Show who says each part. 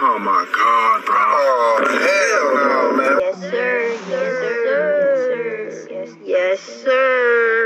Speaker 1: Oh my god, bro. Oh, hell no, man. Yes, sir.
Speaker 2: Yes, sir. Yes, sir. Yes, sir. Yes, sir.